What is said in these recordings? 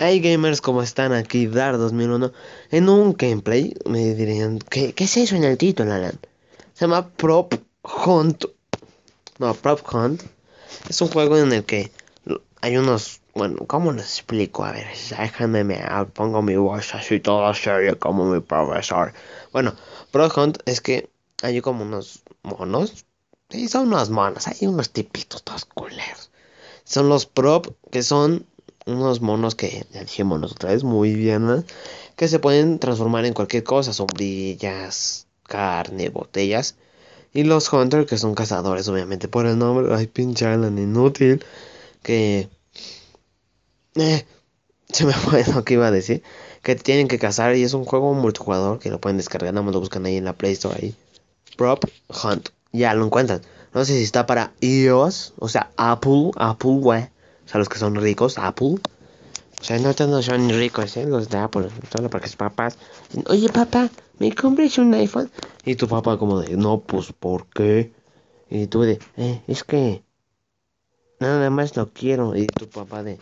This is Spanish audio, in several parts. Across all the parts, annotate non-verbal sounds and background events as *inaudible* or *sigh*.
Hey gamers, ¿cómo están? Aquí Dar 2001 En un gameplay me dirían ¿Qué, qué es eso en el título, Alan? Se llama Prop Hunt No, Prop Hunt Es un juego en el que hay unos... Bueno, ¿cómo les explico? A ver, déjame me pongo mi voz así toda seria como mi profesor Bueno, Prop Hunt es que hay como unos monos Sí, son unos monos, hay unos tipitos todos culeros Son los prop que son unos monos que, ya dijimos otra vez, muy bien, que se pueden transformar en cualquier cosa, sombrillas, carne, botellas. Y los Hunter, que son cazadores, obviamente, por el nombre, ay, pinche Alan, inútil, que... Eh, se me fue lo que iba a decir. Que tienen que cazar y es un juego multijugador que lo pueden descargar, nada más lo buscan ahí en la Play Store ahí. Prop Hunt. Ya lo encuentran. No sé si está para iOS, o sea, Apple, Apple, güey. O sea, los que son ricos, Apple. O sea, no todos son ricos, ¿eh? Los de Apple. Solo porque sus papás. Oye, papá, ¿me compras un iPhone? Y tu papá como de, no, pues, ¿por qué? Y tú de, eh, es que... Nada más lo quiero. Y tu papá de,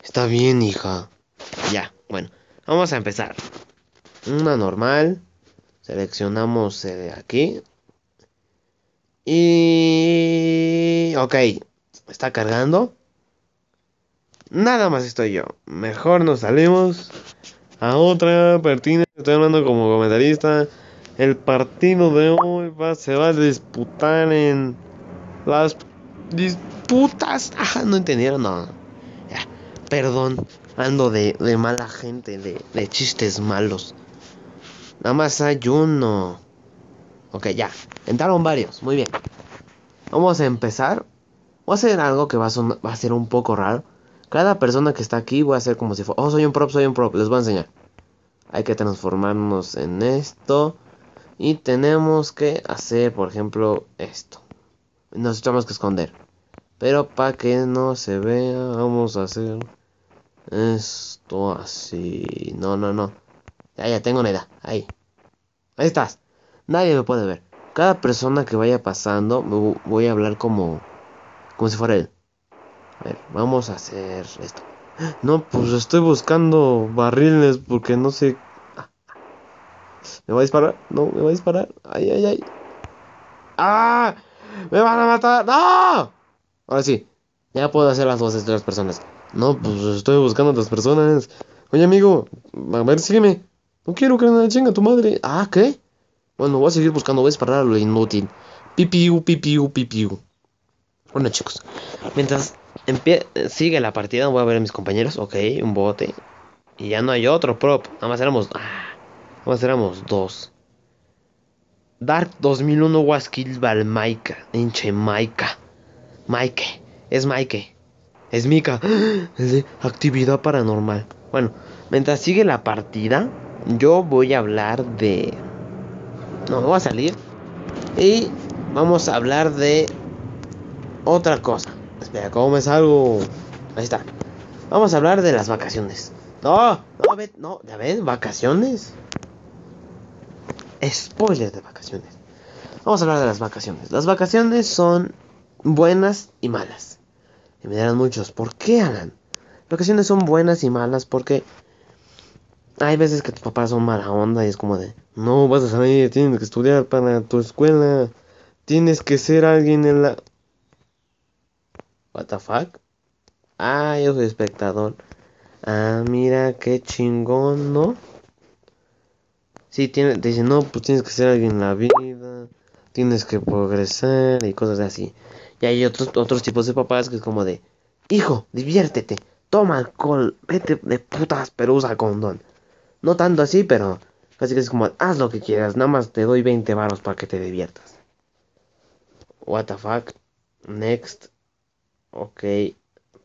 está bien, hija. Ya, bueno. Vamos a empezar. Una normal. Seleccionamos de aquí. Y... Ok. Está cargando. Nada más estoy yo. Mejor nos salimos a otra partida. Estoy hablando como comentarista. El partido de hoy va, se va a disputar en las disputas. Ajá, no entendieron, no. Perdón, ando de, de mala gente, de, de, chistes malos. Nada más hay uno. Ok, ya. Entraron varios, muy bien. Vamos a empezar. Voy a hacer algo que a, va a ser un poco raro. Cada persona que está aquí voy a hacer como si fuera... Oh, soy un prop, soy un prop. Les voy a enseñar. Hay que transformarnos en esto. Y tenemos que hacer, por ejemplo, esto. Nos tenemos que esconder. Pero para que no se vea, vamos a hacer esto así. No, no, no. Ya, ya tengo una idea. Ahí. Ahí estás. Nadie me puede ver. Cada persona que vaya pasando, voy a hablar como, como si fuera él. A ver, vamos a hacer esto. No, pues estoy buscando barriles porque no sé. ¿Me va a disparar? No, me va a disparar. Ay, ay, ay. ¡Ah! ¡Me van a matar! ¡No! Ahora sí. Ya puedo hacer las voces de las personas. No, pues estoy buscando a otras personas. Oye, amigo. A ver, sígueme. No quiero que me chinga tu madre. Ah, ¿qué? Bueno, voy a seguir buscando. Voy a disparar a lo inútil. Pipiu, pipiu, pipiu. Bueno, chicos. Mientras sigue la partida, voy a ver a mis compañeros. Ok, un bote. Y ya no hay otro prop. Nada más éramos. Ah, éramos dos. Dark 2001 was killed by Maika. Hinche Maika. Mike. Es Mike. Es Mika. *gasps* Actividad paranormal. Bueno, mientras sigue la partida, yo voy a hablar de. No, voy a salir. Y vamos a hablar de otra cosa. Espera, ¿cómo me salgo? Ahí está. Vamos a hablar de las vacaciones. No, no, no, ya ves, vacaciones. Spoiler de vacaciones. Vamos a hablar de las vacaciones. Las vacaciones son buenas y malas. Y me dirán muchos, ¿por qué, Alan? Vacaciones son buenas y malas porque hay veces que tus papás son mala onda y es como de, no vas a salir, tienes que estudiar para tu escuela, tienes que ser alguien en la... What the fuck? Ah, yo soy espectador. Ah, mira qué chingón, ¿no? Sí, tiene, te no, pues tienes que ser alguien en la vida, tienes que progresar y cosas así. Y hay otros, otros tipos de papás que es como de, hijo, diviértete, toma alcohol, vete de putas, pero usa condón. No tanto así, pero casi que es como, haz lo que quieras, nada más te doy 20 varos para que te diviertas. What the fuck? Next. Ok,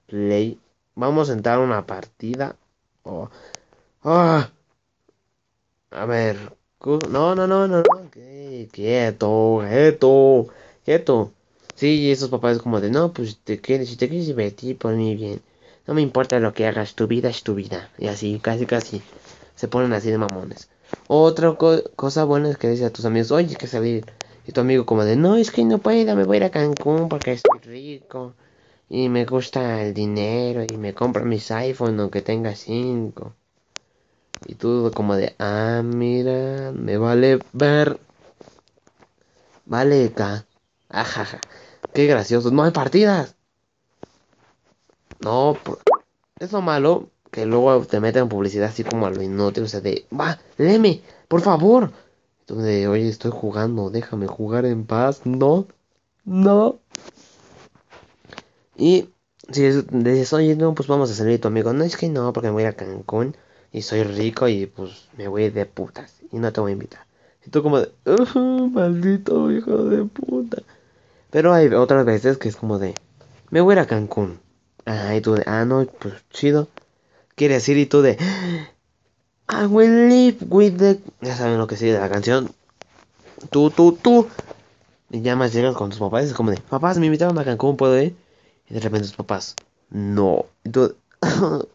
play. Vamos a entrar a una partida. Oh. A ver. No, no, no, no. Quieto, quieto, quieto. Sí, esos papás como de, no, pues te quieres, si te quieres divertir, por mí bien. No me importa lo que hagas, tu vida es tu vida. Y así, casi, casi. Se ponen así de mamones. Otra cosa buena es que dice a tus amigos, oye, que salir. Y tu amigo como de, no, es que no puedo, me voy a ir a Cancún porque estoy rico Y me gusta el dinero y me compro mis iPhone aunque tenga 5. Y tú como de, ah, mira, me vale ver. Vale acá. Ajaja. Qué gracioso. No hay partidas. No, es lo malo que luego te meten publicidad así como a lo inútil. O sea, de, va, léeme, por favor. Entonces, oye, estoy jugando, déjame jugar en paz. No, no. Y si dices, oye, no, pues vamos a salir tu amigo. No, es que no, porque me voy a Cancún y soy rico y pues me voy de putas y no te voy a invitar. Y tú como de, maldito hijo de puta. Pero hay otras veces que es como de, me voy a ir Cancún. Ah, y tú de, ah, no, pues chido. Quiere decir, y tú de, I will live with the... Ya saben lo que sigue de la canción. Tú, tú, tú. Y ya más llegas con tus papás es como de, papás, me invitaron a Cancún, ¿puedo ir? Y de repente tus papás, no. Y tú... *laughs*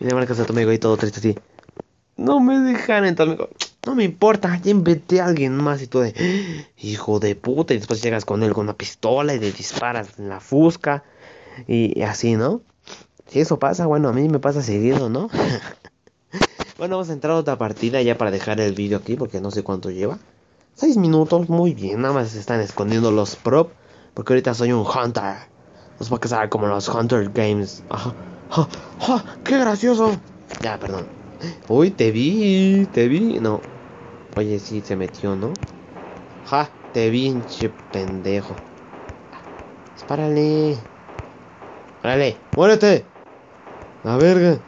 y le marcas a tu amigo y todo triste así. No me dejan entrar, amigo. No me importa, ya invité a alguien más y tú de, hijo de puta. Y después llegas con él con una pistola y le disparas en la fusca. Y, así, ¿no? Si eso pasa, bueno, a mí me pasa seguido, ¿no? *laughs* bueno, vamos a entrar a otra partida ya para dejar el vídeo aquí porque no sé cuánto lleva. 6 minutos, muy bien, nada más se están escondiendo los prop. Porque ahorita soy un hunter. Nos va a quedar como los Hunter Games. Ajá. ¡Ja! ¡Ja! ¡Qué gracioso! Ya, perdón. Uy, te vi, te vi. No. Oye, sí, se metió, ¿no? Ja, te vi, che pendejo. Dispárale. Párale, muérete. La verga.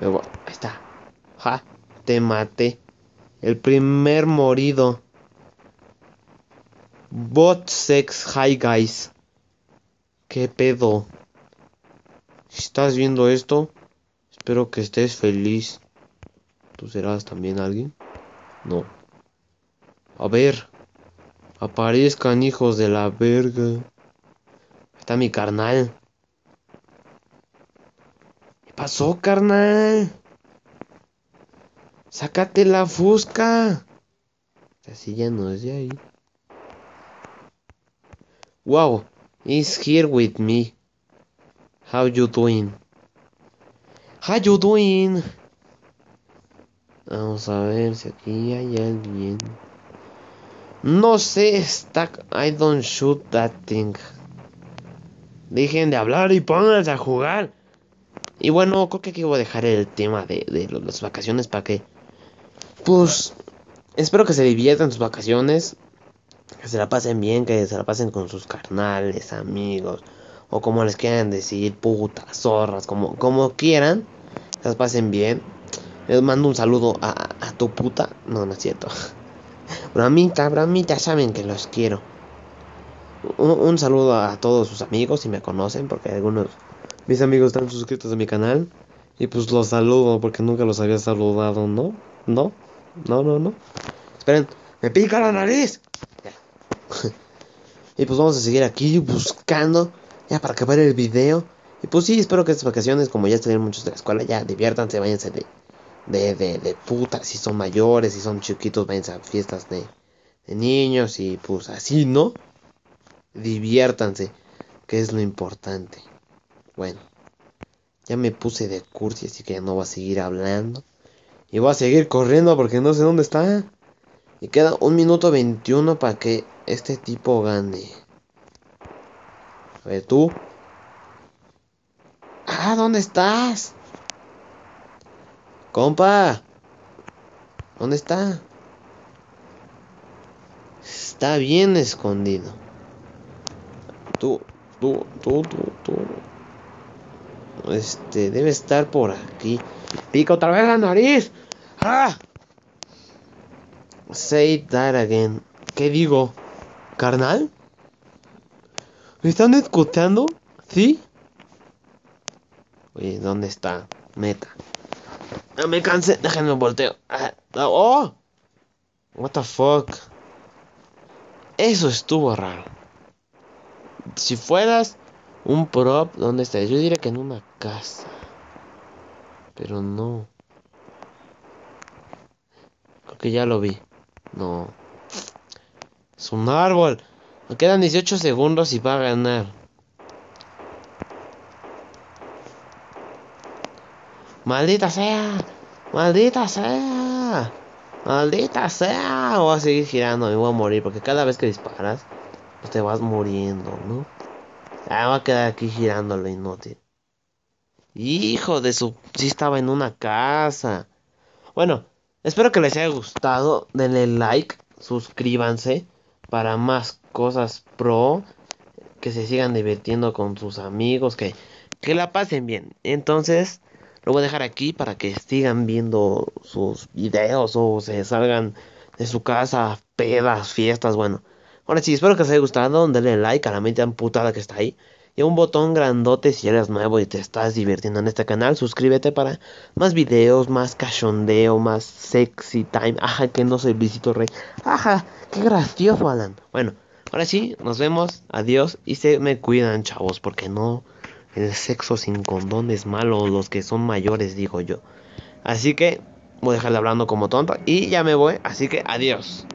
Ahí está. Ja, te maté. El primer morido. Bot sex hi guys. ¿Qué pedo? Si estás viendo esto, espero que estés feliz. ¿Tú serás también alguien? No. A ver. Aparezcan hijos de la verga. Está mi carnal. ¿Qué pasó, carnal? Sácate la fusca. Así ya no es de ahí. Wow, he's here with me. How you doing? How you doing? Vamos a ver si aquí hay alguien. No sé, está. I don't shoot that thing. Dejen de hablar y pónganse a jugar. Y bueno, creo que aquí voy a dejar el tema de, de las vacaciones para que. Pues. Espero que se diviertan sus vacaciones que se la pasen bien, que se la pasen con sus carnales, amigos, o como les quieran decir, putas, zorras, como, como quieran, que las pasen bien. Les mando un saludo a, a tu puta. No, no es cierto. *laughs* Bramita, bramita, saben que los quiero. Un, un, saludo a todos sus amigos, si me conocen, porque algunos mis amigos están suscritos a mi canal. Y pues los saludo, porque nunca los había saludado, ¿no? ¿No? No, no, no. Esperen, me pica la nariz. *laughs* y pues vamos a seguir aquí buscando ya para acabar el video. Y pues sí, espero que estas vacaciones, como ya estuvieron muchos de la escuela, ya diviértanse, váyanse de, de, de, de puta. Si son mayores, si son chiquitos, váyanse a fiestas de, de niños y pues así, ¿no? Diviértanse, que es lo importante. Bueno, ya me puse de cursi, así que ya no voy a seguir hablando. Y voy a seguir corriendo porque no sé dónde está. Y queda un minuto 21 para que este tipo gane. A ver, tú. Ah, ¿dónde estás? Compa. ¿Dónde está? Está bien escondido. Tú, tú, tú, tú, tú. Este, debe estar por aquí. Pica otra vez la nariz. ¡Ah! Say that again. ¿Qué digo? ¿Carnal? ¿Me están escuchando? ¿Sí? Oye, ¿dónde está? Meta. No me cansé, déjenme volteo. Ah, ¡Oh! What the fuck? Eso estuvo raro. Si fueras un prop, ¿dónde estás? Yo diría que en una casa. Pero no. Creo que ya lo vi. No. Es un árbol. Me quedan 18 segundos y va a ganar. Maldita sea. Maldita sea. Maldita sea. Voy a seguir girando y voy a morir porque cada vez que disparas pues te vas muriendo, ¿no? Ah, va a quedar aquí girando lo inútil. Hijo de su... Sí estaba en una casa. Bueno, espero que les haya gustado. Denle like. Suscríbanse. Para más cosas pro. Que se sigan divirtiendo con sus amigos. Que, que la pasen bien. Entonces... Lo voy a dejar aquí para que sigan viendo sus videos o se salgan de su casa, pedas, fiestas, bueno. Ahora sí, espero que os haya gustado. Denle like a la mente amputada que está ahí. Y un botón grandote si eres nuevo y te estás divirtiendo en este canal. Suscríbete para más videos, más cachondeo, más sexy time. Ajá, que no soy visito rey. Ajá, qué gracioso, Alan. Bueno, ahora sí, nos vemos. Adiós y se me cuidan, chavos, porque no el sexo sin condón es malo, los que son mayores, digo yo. Así que voy a dejarle hablando como tonto y ya me voy, así que adiós.